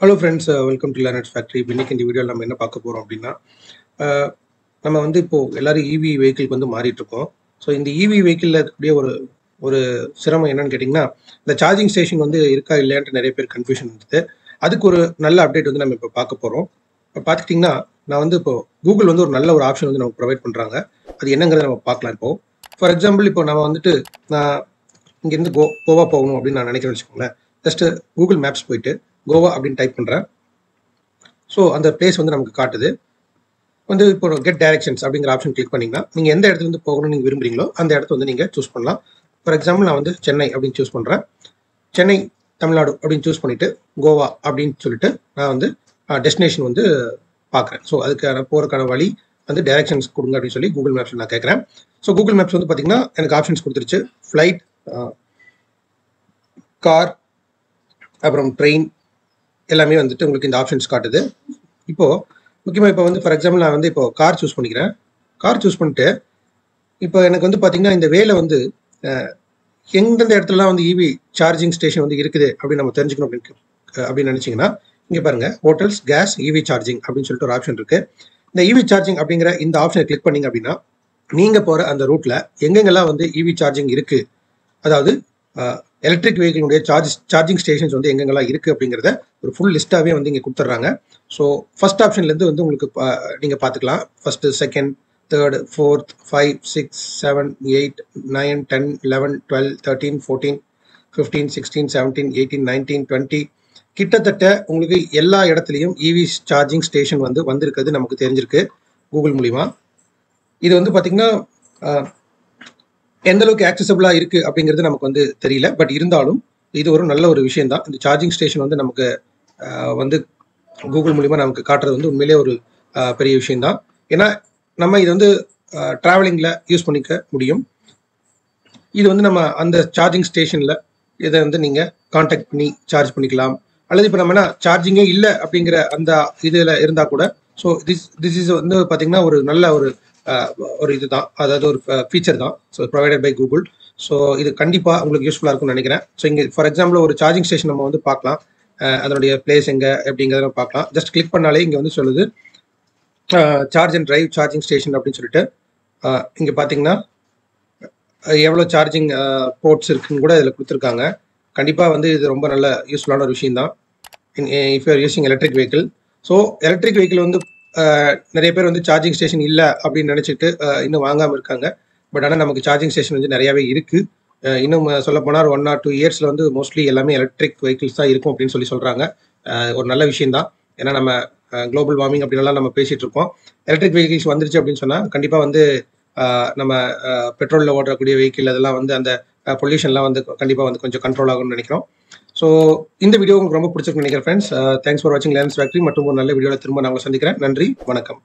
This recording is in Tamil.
Hello friends welcome to Lens Factory இன்னைக்கு இந்த வீடியோவில் நம்ம என்ன பார்க்க போகிறோம் அப்படின்னா uh, நம்ம வந்து இப்போ எல்லோரும் இவி வெஹிக்கிள்க்கு வந்து மாறிட்டுருக்கோம் ஸோ இந்த இவி வெஹிக்கிளில் இருக்கக்கூடிய ஒரு ஒரு சிரமம் என்னன்னு கேட்டிங்கன்னா இந்த சார்ஜிங் ஸ்டேஷன் வந்து இருக்கா இல்லையான்ட்டு நிறைய பேர் கன்ஃபியூஷன் இருந்தது அதுக்கு ஒரு நல்ல அப்டேட் வந்து நம்ம இப்போ பார்க்க போகிறோம் இப்போ பார்த்துக்கிட்டிங்கன்னா நான் வந்து இப்போ கூகுள் வந்து ஒரு நல்ல ஒரு ஆப்ஷன் வந்து நமக்கு ப்ரொவைட் பண்ணுறாங்க அது என்னங்கிறத நம்ம பார்க்கலாம் இப்போ. ஃபார் எக்ஸாம்பிள் இப்போ நம்ம வந்துட்டு நான் இங்கேருந்து கோ கோவா போகணும் அப்படின்னு நான் நினைக்கிறேன் வச்சுக்கோங்களேன். ஜஸ்ட்டு கூகுள் மேப்ஸ் போயிட்டு கோவா அப்படின்னு டைப் பண்ணுறேன் ஸோ அந்த பிளேஸ் வந்து நமக்கு காட்டுது. வந்து இப்போ கெட் டைரக்ஷன்ஸ் அப்படிங்கிற ஆப்ஷன் கிளிக் பண்ணிங்கன்னா நீங்கள் எந்த இடத்துல வந்து போகணும்னு நீங்கள் விரும்புறீங்களோ அந்த இடத்த வந்து நீங்கள் சூஸ் பண்ணலாம். ஃபார் எக்ஸாம்பிள் நான் வந்து சென்னை அப்படின்னு சூஸ் பண்ணுறேன் சென்னை தமிழ்நாடு அப்படின்னு சூஸ் பண்ணிவிட்டு கோவா அப்படின்னு சொல்லிட்டு நான் வந்து டெஸ்டினேஷன் வந்து பார்க்குறேன் ஸோ அதுக்கான போகிறதுக்கான வழி வந்து டைரக்ஷன்ஸ் கொடுங்க அப்படின்னு சொல்லி கூகுள் மேப்ஸ் நான் கேட்குறேன் ஸோ கூகுள் மேப்ஸ் வந்து பார்த்தீங்கன்னா எனக்கு ஆப்ஷன்ஸ் கொடுத்துருச்சு. ஃப்ளைட் கார் அப்புறம் ட்ரெயின் எல்லாமே வந்துட்டு உங்களுக்கு இந்த ஆப்ஷன்ஸ் காட்டுது. இப்போது முக்கியமாக இப்போ வந்து ஃபார் எக்ஸாம்பிள் நான் வந்து இப்போ கார் சூஸ் பண்ணிக்கிறேன். கார் சூஸ் பண்ணிட்டு இப்போ எனக்கு வந்து பார்த்தீங்கன்னா இந்த வேலை வந்து எந்தெந்த இடத்துலலாம் வந்து இவி சார்ஜிங் ஸ்டேஷன் வந்து இருக்குது அப்படின்னு நம்ம தெரிஞ்சுக்கணும் அப்படின்னு அப்படின்னு நினச்சிங்கன்னா இங்கே பாருங்கள் ஹோட்டல்ஸ் கேஸ் இவி சார்ஜிங் அப்படின்னு சொல்லிட்டு ஒரு ஆப்ஷன் இருக்குது இந்த இவி சார்ஜிங் அப்படிங்கிற இந்த ஆப்ஷனை கிளிக் பண்ணிங்க அப்படின்னா நீங்கள் போகிற அந்த ரூட்டில் எங்கெங்கெல்லாம் வந்து இவி சார்ஜிங் இருக்குது அதாவது எலக்ட்ரிக் வெஹிக்கிளுடைய சார்ஜ் சார்ஜிங் ஸ்டேஷன்ஸ் வந்து எங்கெங்கெல்லாம் இருக்குது அப்படிங்கிறத ஒரு ஃபுல் லிஸ்ட்டாகவே வந்து இங்கே கொடுத்துட்றாங்க. ஸோ ஃபஸ்ட் ஆப்ஷன்லேருந்து வந்து உங்களுக்கு நீங்கள் பார்த்துக்கலாம் first second third fourth five six seven eight nine ten eleven twelve thirteen fourteen fifteen sixteen seventeen eighteen nineteen twenty கிட்டத்தட்ட உங்களுக்கு எல்லா இடத்துலையும் இவி சார்ஜிங் ஸ்டேஷன் வந்து வந்திருக்கிறது நமக்கு தெரிஞ்சிருக்கு கூகுள் மூலிமா இது வந்து பார்த்தீங்கன்னா எந்த அளவுக்கு ஆக்சசபிளாக இருக்கு அப்படிங்கிறது நமக்கு வந்து தெரியல. பட் இருந்தாலும் இது ஒரு நல்ல ஒரு விஷயம் தான் இந்த சார்ஜிங் ஸ்டேஷன் வந்து நமக்கு வந்து கூகுள் மூலிமா நமக்கு காட்டுறது வந்து உண்மையிலே ஒரு பெரிய விஷயம் தான் ஏன்னா நம்ம இது வந்து ட்ராவலிங்கில் யூஸ் பண்ணிக்க முடியும். இது வந்து நம்ம அந்த சார்ஜிங் ஸ்டேஷனில் இதை வந்து நீங்கள் காண்டாக்ட் பண்ணி சார்ஜ் பண்ணிக்கலாம். அல்லது இப்போ நம்ம என்ன சார்ஜிங்கே இல்லை அப்படிங்கிற அந்த இதில் இருந்தால் கூட ஸோ திஸ் திஸ் இஸ் வந்து பார்த்தீங்கன்னா ஒரு நல்ல ஒரு ஒரு இதுதான். அதாவது ஒரு ஃபீச்சர் தான். So provided by Google so இது கண்டிப்பாக உங்களுக்கு யூஸ்ஃபுல்லாக இருக்கும்னு நினைக்கிறேன். ஸோ இங்கே ஃபார் எக்ஸாம்பிள் ஒரு சார்ஜிங் ஸ்டேஷன் நம்ம வந்து பார்க்கலாம். அதனுடைய பிளேஸ் எங்கே அப்படிங்கிறத நம்ம பார்க்கலாம். ஜஸ்ட் கிளிக் பண்ணாலே இங்கே வந்து சொல்லுது charge and drive charging station அப்படின்னு சொல்லிட்டு. இங்கே பார்த்தீங்கன்னா எவ்வளோ சார்ஜிங் போர்ட்ஸ் இருக்குன்னு கூட இதில் கொடுத்துருக்காங்க. கண்டிப்பாக வந்து இது ரொம்ப நல்ல யூஸ்ஃபுல்லான ஒரு விஷயம் தான் if you're using electric vehicle so electric vehicle வந்து நிறைய பேர் வந்து சார்ஜிங் ஸ்டேஷன் இல்லை அப்படின்னு நினச்சிட்டு இன்னும் வாங்காமல் இருக்காங்க. பட் ஆனால் நமக்கு சார்ஜிங் ஸ்டேஷன் வந்து நிறையாவே இருக்குது இன்னும் சொல்ல போனால் ஒன் ஆர் டூ இயர்ஸில் வந்து மோஸ்ட்லி எல்லாமே எலக்ட்ரிக் வெஹிக்கிள்ஸ் தான் இருக்கும் அப்படின்னு சொல்லி சொல்கிறாங்க ஒரு நல்ல விஷயம் தான் ஏன்னா நம்ம குளோபல் வார்மிங் அப்படின்லாம் நம்ம பேசிகிட்டு இருக்கோம். எலக்ட்ரிக் வெஹிக்கிள்ஸ் வந்துருச்சு அப்படின்னு சொன்னால் கண்டிப்பாக வந்து நம்ம பெட்ரோலில் ஓட்டக்கூடிய வெஹிக்கிள் அதெல்லாம் வந்து அந்த பொல்யூஷன்லாம் வந்து கண்டிப்பாக வந்து கொஞ்சம் கண்ட்ரோல் ஆகும்னு நினைக்கிறோம். ஸோ இந்த வீடியோ உங்களுக்கு ரொம்ப பிடிச்சிருக்கு நினைக்கிறேன் ஃப்ரெண்ட்ஸ் தேங்க்ஸ் ஃபார் வாட்சிங் லேன்ஸ் ஃபேக்ட்ரி மற்றும் ஒரு நல்ல வீடியோவில் திரும்ப நாங்கள் சந்திக்கிறேன். நன்றி வணக்கம்.